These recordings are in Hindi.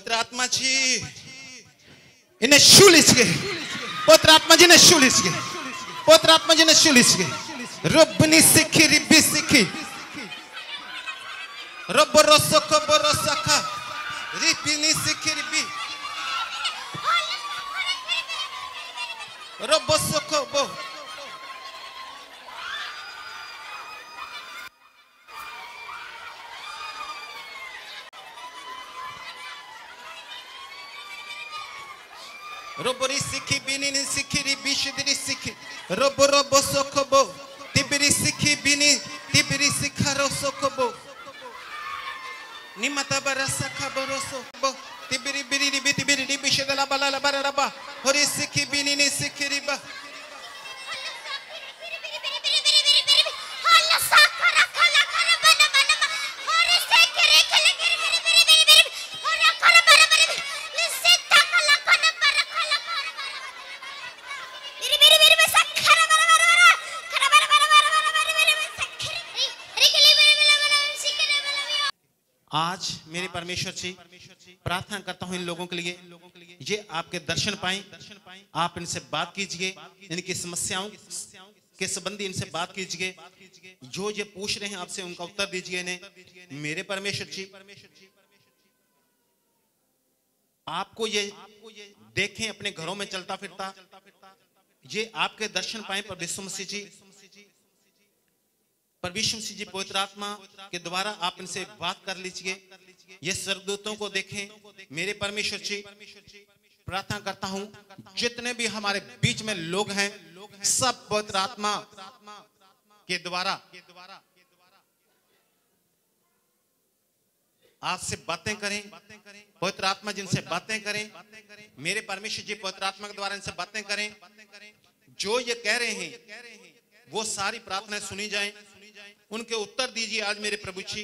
પવિત્ર આત્માજી એને શું લીસકે પવિત્ર આત્માજીને શું લીસકે પવિત્ર આત્માજીને શું લીસકે રબની શીખી રીબી શીખી રબ રસો ખબર સખા રીબીની શીખી રીબી રબ સખો બહુ রবরি শিখি বিনি শিখিরি বিশুদিরি শিখি রব রব সখব তিবিরি শিখি বিনি তিবিরি শিখার সখব। নিমাতাবার শাখাবর সখব। তিবিরি বিরি বিতিবিরি বিশুদলা বালা বারা রাবা। হরি শিখি বিনি শিখিরি বা परमेश्वर जी, प्रार्थना करता हूँ इन लोगों के लिए। ये आपके दर्शन पाए। आप इनसे बात कीजिए, इनकी समस्याओं के संबंधी इनसे बात कीजिए। जो ये पूछ रहे हैं आपसे उनका उत्तर दीजिए इन्हें। मेरे परमेश्वर जी, आपको ये देखें अपने घरों में चलता फिरता। ये आपके दर्शन पाए पर विश्व मसीह जी। परमेश्वर मसीह जी पवित्र आत्मा के द्वारा आप इनसे बात कर लीजिए। ये स्वर्गदूतों को देखें, मेरे परमेश्वर जी, प्रार्थना करता हूँ, जितने भी हमारे बीच में लोग हैं, सब पवित्र आत्मा के द्वारा, आपसे बातें करें, पवित्र आत्मा जिनसे बातें करें, मेरे परमेश्वर जी पवित्र आत्मा के द्वारा इनसे बातें करें, जो ये कह रहे हैं, वो सारी प्रार्थनाएँ सुनी जाएँ, उनके उत्तर दीजिए आज मेरे प्रभु जी।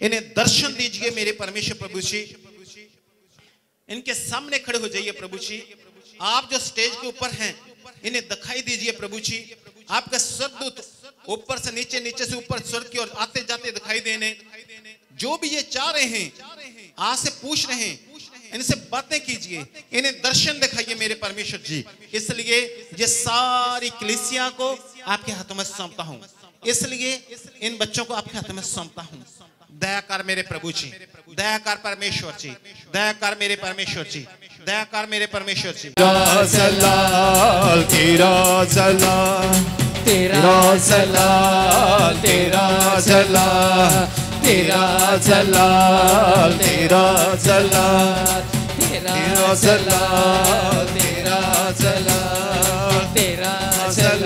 इन्हें दर्शन दीजिए मेरे परमेश्वर प्रभु जी। इनके सामने खड़े हो जाइए प्रभु जी। आप जो स्टेज के ऊपर हैं, इन्हें दिखाई दीजिए प्रभु जी। आपका स्वर्गदूत ऊपर से नीचे नीचे से ऊपर, स्वर्ग की ओर आते जाते दिखाई देने। जो भी ये चाह रहे हैं, आज से पूछ रहे हैं, इनसे बातें कीजिए। इन्हें दर्शन दिखाइए मेरे परमेश्वर जी। इसलिए ये सारी कलिसिया को आपके हाथों में सौंपता हूँ। इसलिए इन बच्चों को आपके हाथों में सौंपता हूँ। दयाकार मेरे प्रभु जी। दया कर परमेश्वर जी। दया कर मेरे परमेश्वर जी। दया कर मेरे परमेश्वर जी। तेरा जलाल तेरा जलाल तेरा जलाल तेरा जलाल तेरा जलाल तेरा जलाल तेरा जलाल तेरा जलाल तेरा जलाल।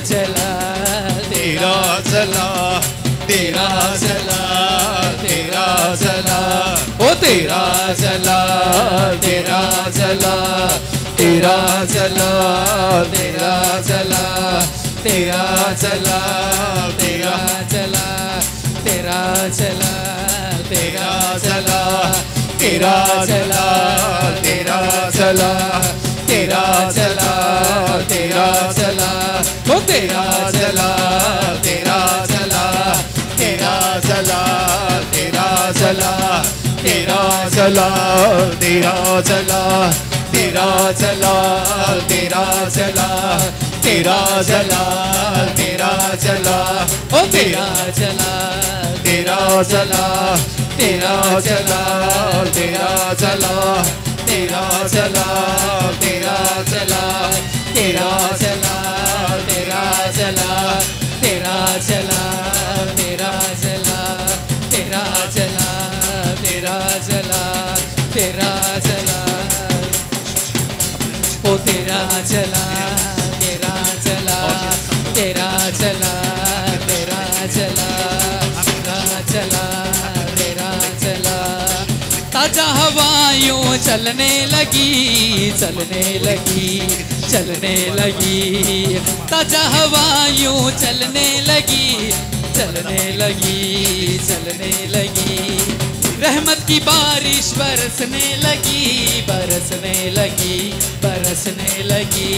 चल तेरा जलाल तेरा जलाल तेरा जलाल तेरा जलाल तेरा जलाल तेरा जलाल तेरा जलाल तेरा जलाल तेरा जलाल तेरा जलाल तेरा जलाल तेरा जलाल ओ तेरा जलाल तेरा जलाल तेरा जलाल तेरा जलाल तेरा जलाल तेरा जलाल तेरा जलाल तेरा जलाल तेरा जलाल तेरा जलाल ओ तेरा जलाल तेरा जलाल तेरा जलाल तेरा जलाल तेरा जलाल तेरा तेरा तेरा चला तेरा चला तेरा चला तेरा चला ओ तेरा चला तेरा चला तेरा चला तेरा चला तेरा चला तेरा चला ताज़ा हवा यूँ चलने लगी चलने लगी चलने लगी। ताज़ा हवा यूँ चलने लगी चलने लगी चलने लगी। रहमत की बारिश बरसने लगी बरसने लगी बरसने लगी।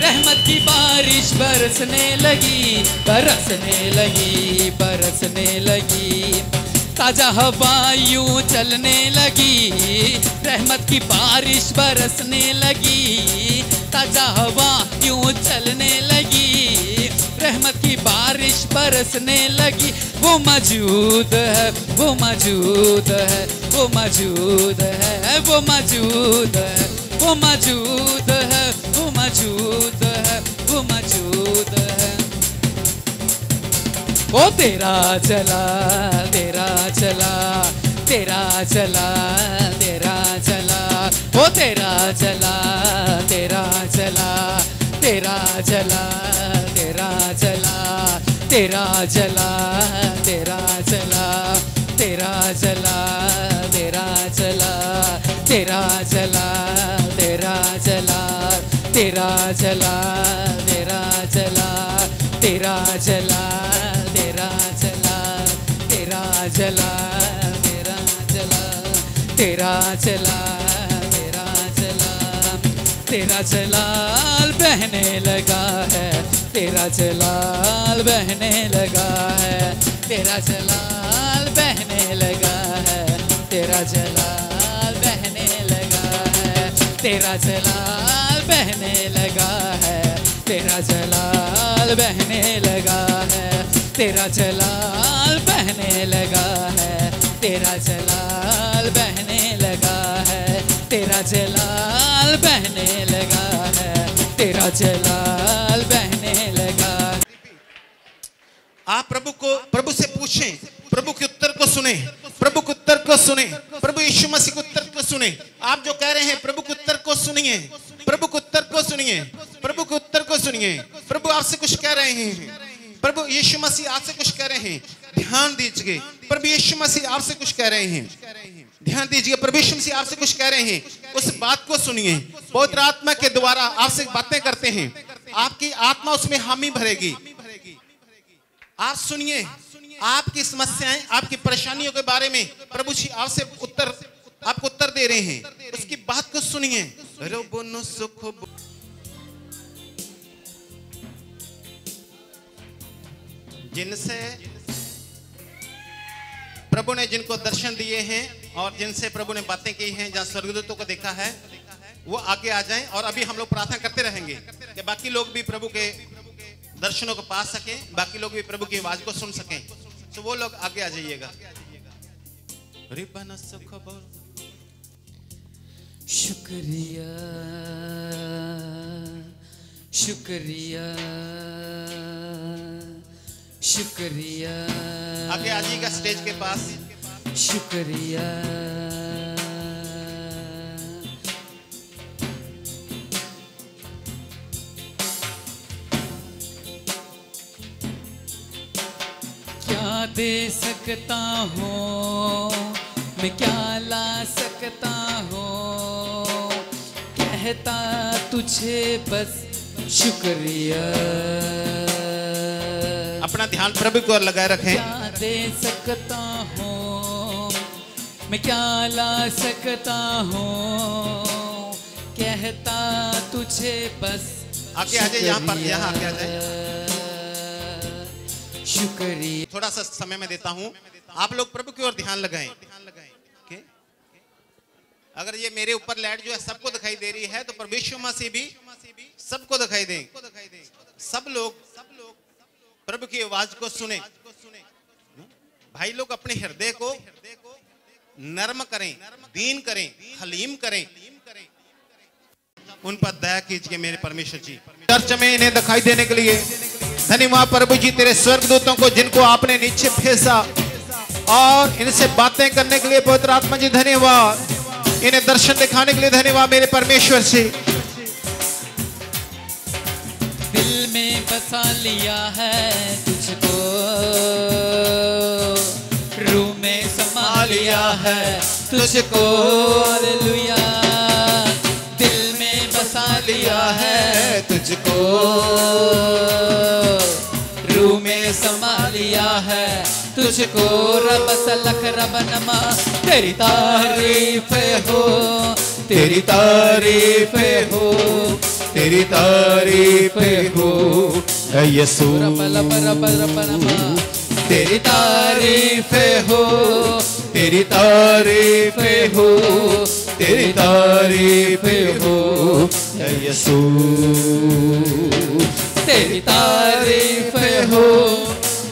रहमत की बारिश बरसने लगी बरसने लगी बरसने लगी। ताज़ा हवा यूँ चलने लगी, रहमत की बारिश बरसने लगी। ताज़ा हवा यूँ चलने लगी बरसने लगी। वो मौजूद है, वो मौजूद है, वो मौजूद है वो मौजूद है, वो मौजूद है, वो मौजूद है, वो मौजूद है। वो तेरा चला तेरा चला तेरा चला तेरा चला। वो तेरा चला तेरा चला तेरा चला। तेरा चला तेरा चला तेरा चला तेरा चला तेरा चला तेरा चला तेरा चला तेरा चला तेरा चला तेरा चला तेरा चला तेरा चला तेरा चला तेरा चला तेरा चलाल बहने लगा है तेरा जलाल बहने लगा है, तेरा जलाल बहने लगा है, तेरा जलाल बहने लगा है, तेरा चलाल बहने लगा है, तेरा जलाल बहने लगा है, तेरा जलाल बहने लगा है, तेरा जलाल बहने लगा है, तेरा जलाल बहने लगा है, तेरा चलाल प्रभु को प्रभु से पूछें प्रभु के उत्तर को सुने प्रभु के उत्तर को सुने, प्रभु यीशु मसीह के उत्तर को सुने। आप जो कह रहे हैं प्रभु के उत्तर को सुनिए प्रभु के उत्तर को सुनिए प्रभु के उत्तर को सुनिए। प्रभु आपसे कुछ कह रहे हैं। प्रभु यीशु मसीह आपसे कुछ कह रहे हैं। ध्यान दीजिए, प्रभु यीशु मसीह आपसे कुछ कह रहे हैं। ध्यान दीजिए, प्रभु यीशु मसीह आपसे कुछ कह रहे हैं। उस बात को सुनिए। पवित्र आत्मा के द्वारा आपसे बातें करते हैं। आपकी आत्मा उसमें हामी भरेगी। आप सुनिए आपकी समस्याएँ आपकी परेशानियों के बारे में प्रभु जी आपसे उत्तर आपको उत्तर दे रहे हैं। उसकी बात को सुनिए। रोबोनो सुखो जिनसे प्रभु ने जिनको दर्शन दिए हैं और जिनसे प्रभु ने बातें की हैं जहाँ स्वर्गदूतों को देखा है वो आगे आ जाएँ और अभी हम लोग प्रार्थना करते रहेंगे कि बाकी लोग भी प्रभु के दर्शनों को पा सके बाकी लोग भी प्रभु की आवाज़ को सुन सके। तो वो लोग आगे आ जाइएगा। शुक्रिया शुक्रिया शुक्रिया। आगे आ जाइएगा स्टेज के पास। शुक्रिया। दे सकता हूँ मैं क्या ला सकता हूँ? कहता तुझे बस शुक्रिया। अपना ध्यान प्रभु को लगाए रखें। क्या दे सकता हूँ मैं क्या ला सकता हूँ? कहता तुझे बस आगे आ जाइए, यहाँ पर, यहाँ आगे आ शुक्रिया थोड़ा सा समय में देता हूँ। आप लोग प्रभु की ओर ध्यान लगाएँ। अगर ये मेरे ऊपर लाइट जो है सबको दिखाई दे रही है तो परमेश्वर मसीह भी सबको दिखाई दे। सब लोग सब लोग प्रभु की आवाज़ को सुने। भाई लोग अपने हृदय को नर्म करें, दीन करें, हलीम करें। उन पर दया कीजिए मेरे परमेश्वर जी। चर्च में इन्हें दिखाई देने के लिए धन्यवाद प्रभु जी, तेरे स्वर्गदूतों को जिनको आपने नीचे भेजा, और इनसे बातें करने के लिए पवित्र आत्मा जी, धन्यवाद। इन्हें दर्शन दिखाने के लिए धन्यवाद मेरे परमेश्वर से दिल में बसा लिया है तुझको, रूह में समा लिया है तुझको। हालेलुया। है तुझको। रू में समा लिया है तुझको। रब सलख रब नमा तेरी तारीफ़ हो तेरी तारीफ़ हो तेरी तारीफ़ हो। यीशु। रब रब रब रब नमा तेरी तारीफ़ हो तेरी तारीफ़ हो तेरी तारीफ़ हो यीशु। तेरी तारीफ़ हो,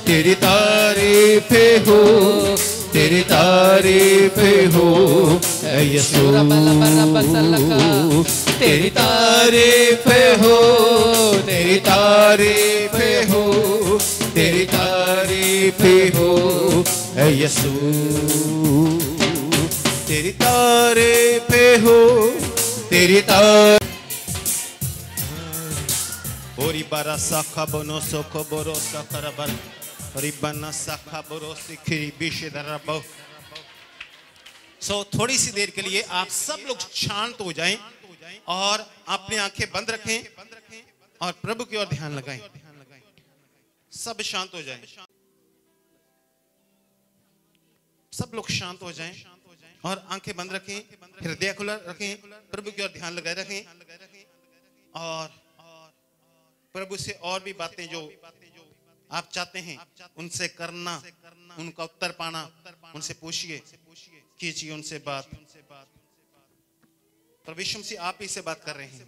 तेरी तारीफ़ हो, तेरी तारीफ़ हो सलखा तेरी तारीफ़ हो, तेरी तारीफ़ हो, तेरी तारीफ़ हो, ऐ यीशु तेरी तारीफ़ हो, तेरी तार। ओरी बारा साखा बनो, सोखो बोरो साखरबर ओरी बना साखा बोरो, सिखरी बिशे दरबो सो थोड़ी सी देर के लिए आप सब लोग शांत हो जाएँ और अपनी आँखें बंद रखें और प्रभु की ओर ध्यान लगाएँ। सब शांत हो जाएँ। सब लोग शांत हो जाएँ। और आँखें बंद रखें, हृदय खुला रखें, प्रभु की ओर ध्यान लगाए रखें। और प्रभु से और भी बातें जो आप चाहते हैं, उनसे करना, उनका उत्तर पाना, उनसे पूछिए, कीजिए उनसे बात। प्रवेशम से आप ही से बात कर रहे हैं।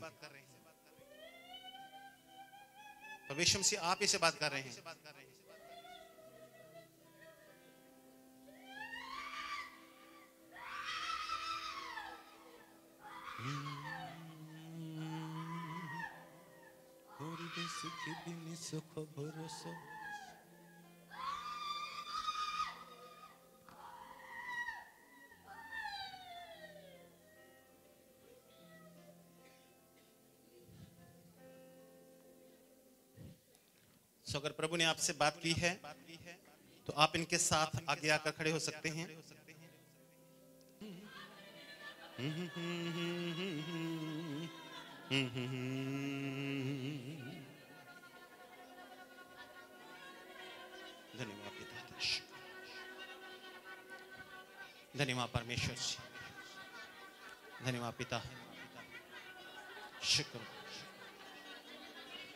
प्रवेशम से आप ही से बात कर रहे हैं। सो अगर प्रभु ने आपसे बात की है तो आप इनके साथ आगे आकर खड़े हो सकते हैं। धन्यवाद पिता धन्यवाद परमेश्वर जी धन्यवाद पिता शुक्र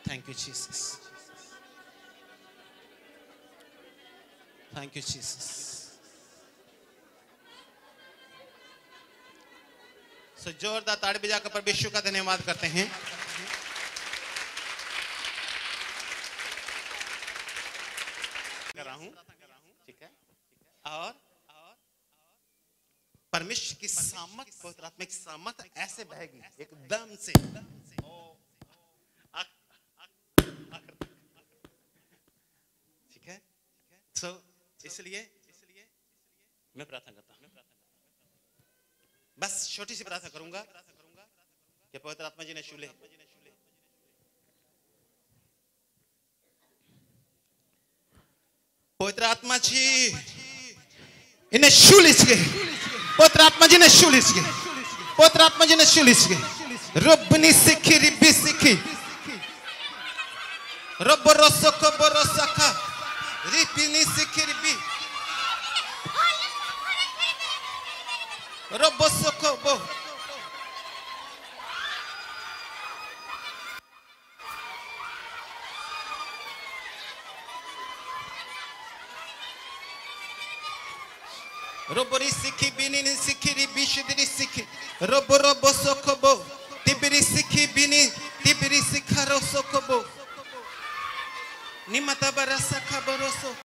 thank you Jesus thank you Jesus सो जोरदार ताड़ी बजाकर परमेश्वर का धन्यवाद करते हैं कर रहा हूँ ठीक है और परमेश्वर की सामत पवित्र आत्मा की सामत ऐसे बहेगी एकदम से ठीक है सो इसलिए मैं प्रार्थना करता हूँ बस छोटी सी प्रार्थना करूँगा कि पवित्र आत्मा जी ने शूले पवित्र आत्मा जी, इन्हें शू लीजिए। पवित्र आत्मा जी ने शू लीजिए। पवित्र आत्मा जी ने शू लीजिए। रब्बनी सिखी रिब्बी सिखी रब्ब रोसको बोरोसका रिपिनी सिखी रिब्बी रब्ब। सोको রব্বসকবহ। রবরি শিখি বিনি শিখিরি বিশুদিরি শিখি রব রব সখব তিবিরি শিখি বিনি, তিবিরি শিখার সখব নিমাতাবার সখাব রসখ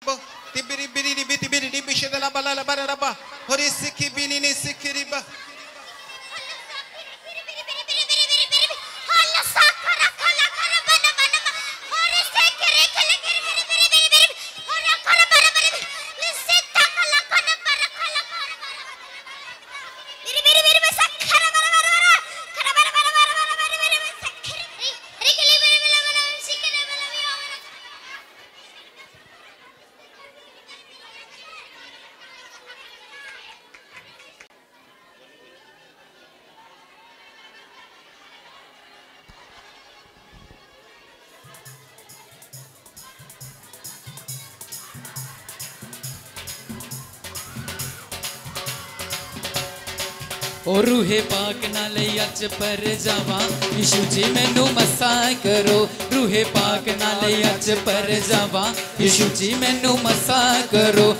ਓ ਰੂਹੇ ਪਾਕ ਨਾਲ ਅੱਜ ਪਰ ਜਾਵਾਂ ਯਿਸੂ ਜੀ ਮੈਨੂੰ ਮਸਾ ਕਰੋ ਰੂਹੇ ਪਾਕ ਨਾਲ ਅੱਜ ਪਰ ਜਾਵਾਂ ਯਿਸੂ ਜੀ ਮੈਨੂੰ ਮਸਾ ਕਰੋ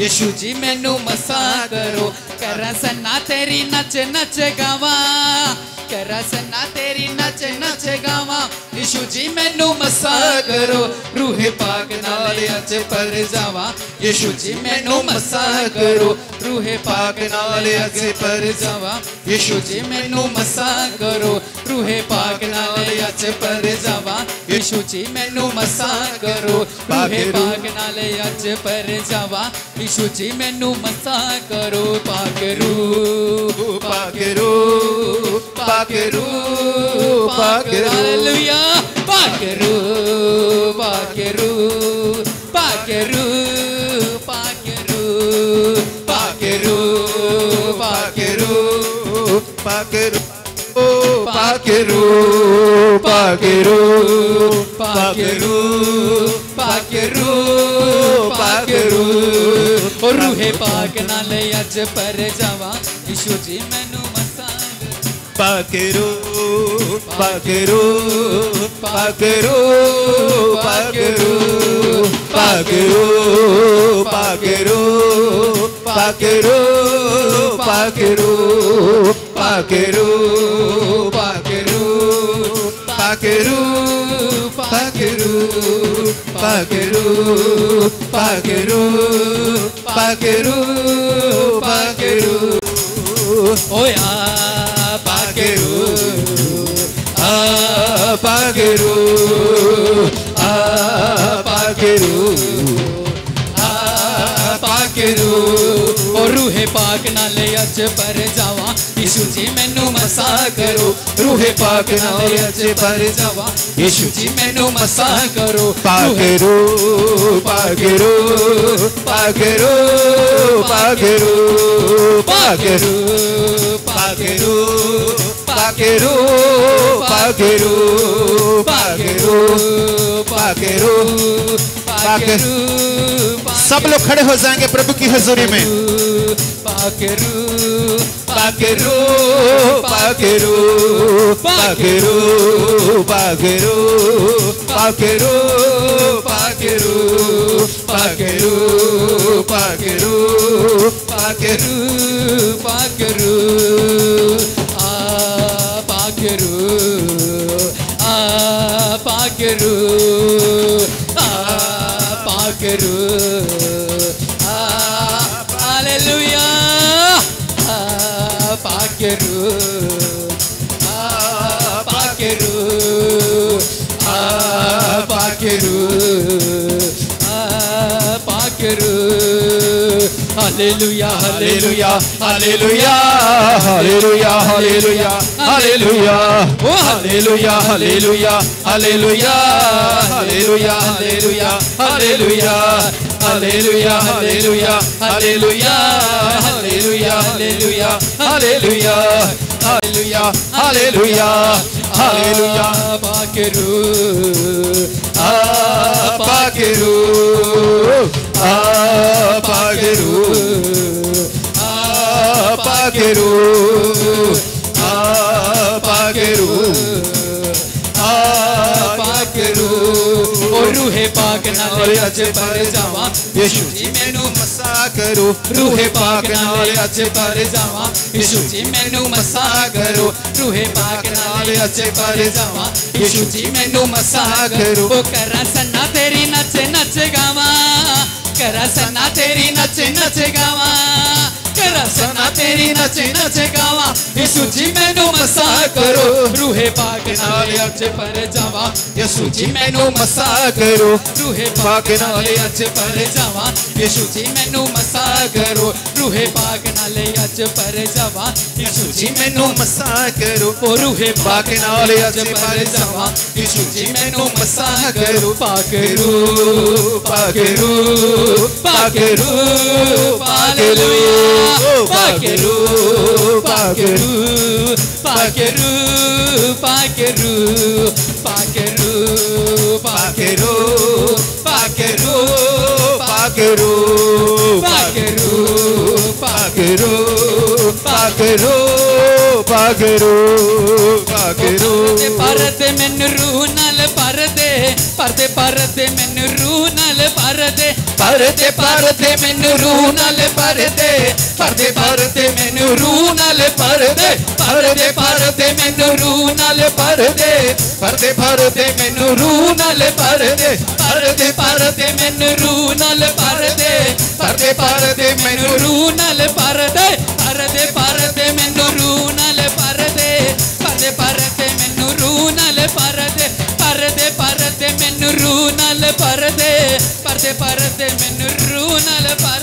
ਯਿਸੂ ਜੀ ਮੈਨੂੰ ਮਸਾ ਕਰੋ ਕਰਾਂ ਸਨਾ ਤੇਰੀ ਨੱਚ ਨੱਚ ਗਾਵਾਂ ਕਰਾਂ ਸਨਾ ਤੇਰੀ ਨੱਚ ਨੱਚ ਗਾਵਾਂ ਯਿਸੂ ਜੀ ਮੈਨੂੰ ਮਸਾ ਕਰੋ ਰੂਹੇ ਪਾਕ ਨਾਲ ਅੱਜ ਪਰ ਜਾਵਾਂ ਯਿਸੂ ਜੀ ਮੈਨੂੰ ਮਸਾ ਕਰੋ ਰੂਹੇ ਪਾਕ ਨਾਲ ਅੱਜ पर जावा। यीशु जी मेनू मसा करो। रूहे पाक नालिया च पर जावा। यीशु जी मेनू मसा करो। रूहे पाक नालिया च पर जावा। यीशु जी मेनू मसा करो। पाक रू पाक रू पाक रू पाक हालेलुया। पाक रू पाक रू पाक रू। पाकरू पाकरू पाकरू पाकरू पाकरू पाकरू। रूहे पाक नाले अज पर जावा विशु जी मैनू पकड़ो पकड़ो पकड़ो पकड़ो पकड़ो पकड़ो पकड़ो पकड़ो पकड़ो पकड़ो पकड़ो पकड़ो पकड़ो पकड़ो पकड़ो पकड़ो ओ यार Apagueru, Apagueru, Apagueru, Apagueru. ਉਹ ਰੂਹੇ ਪਾਕ ਨਾਲ ਅੱਜ ਪਰ ਜਾਵਾ ਯਿਸੂ ਜੀ ਮੈਨੂੰ ਮਸਾ ਕਰੋ ਰੂਹੇ ਪਾਕ ਨਾਲ ਅੱਜ ਪਰ ਜਾਵਾ ਯਿਸੂ ਜੀ ਮੈਨੂੰ ਮਸਾ ਕਰੋ ਪਾਗਰੋ ਪਾਗਰੋ ਪਾਗਰੋ ਪਾਗਰੋ ਪਾਗਰੋ ਪਾਗਰੋ paquero, paquero, paquero, paquero, पाकरू सब लोग खड़े हो जाएँगे प्रभु की हजूरी में पाकरू पाकेरो पाकेरो पाकेरो पाकेरो पाकेरो पाकेरो पाकेरो पाकेरो पाकेरो पाकरू ける。Hallelujah, hallelujah, hallelujah, hallelujah, hallelujah, hallelujah. Oh, hallelujah, hallelujah, hallelujah, hallelujah, hallelujah, hallelujah. Hallelujah, hallelujah, hallelujah, hallelujah, hallelujah, hallelujah, hallelujah, hallelujah, hallelujah. hallelujah, apakiru. आ पाकेरू आ पाकरू रूहे पाक नाल अज पर जावां यीशु जी मैनू मसा करो। रूहे पाक नाल अज पर जावां यीशु जी मैनू मसा करो। रूहे पाक नाल अज पर जावां यीशु जी मैनू मसा करो। ओ करा सन्ना तेरी नच नच गावां। కరసన్న చేరిన చిన్న చెగవా? करा तेरी नच नच गावां, यीशु जी मैनू मसा करो। रूहे पाक नाल अज पर जावा, यीशु जी मैनू मसा करो। रूहे पाक नाल अज पर जावा, यीशु जी मैनू मसा करो। रूहे पाक नाल अज पर जावां, यीशु जी मैनू मसा करो। ओ रूहे पाक नाल अज पर जावां, यीशु जी मैनू मसा करो। पाकरू पाकेरू पाकरू हालेलुया पाकरू पाकरू पाकरू पाकरू పాకెరు పాకెరు పాకెరు పాకెరు పాకెరు పాకెరు పాకెరు పాకెరు పాకెరు పాకెరు పాకెరు పాకెరు పాకెరు పరదే మెన్ను నల పరదే పరదే పరదే మెన్ను నల పరదే పరదే పరదే మెన్ను రూన ਭਰਦੇ ਪਰਦੇ ਪਰਦੇ ਮੈਨੂੰ ਰੂਹ ਨਾਲ ਭਰਦੇ ਪਰਦੇ ਪਰਦੇ ਮੈਨੂੰ ਰੂਹ ਨਾਲ ਭਰਦੇ ਪਰਦੇ ਪਰਦੇ ਮੈਨੂੰ ਰੂਹ ਨਾਲ ਭਰਦੇ ਪਰਦੇ ਪਰਦੇ ਮੈਨੂੰ ਰੂਹ ਨਾਲ ਭਰਦੇ ਪਰਦੇ ਪਰਦੇ ਮੈਨੂੰ ਰੂਹ ਨਾਲ ਭਰਦੇ ਪਰਦੇ ਪਰਦੇ ਮੈਨੂੰ ਰੂਹ ਨਾਲ ਭਰਦੇ ਪਰਦੇ ਪਰਦੇ ਮੈਨੂੰ ਰੂਹ ਨਾਲ ਭਰਦੇ ਪਰਦੇ ਪਰਦੇ ਮੈਨੂੰ ਰੂਹ ਨਾਲ ਭਰਦੇ ਪਰਦੇ ਪਰਦੇ ਮੈਨੂੰ ਰੂਹ ਨਾਲ ਭਰਦੇ